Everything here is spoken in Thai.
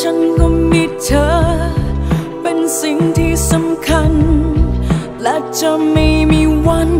ฉันก็มีเธอ เป็นสิ่งที่สำคัญ และจะไม่มีวัน